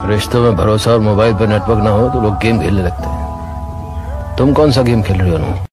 रिश्तों में भरोसा और मोबाइल पर नेटवर्क ना हो तो लोग गेम खेलने लगते हैं। तुम कौन सा गेम खेल रहे हो? ना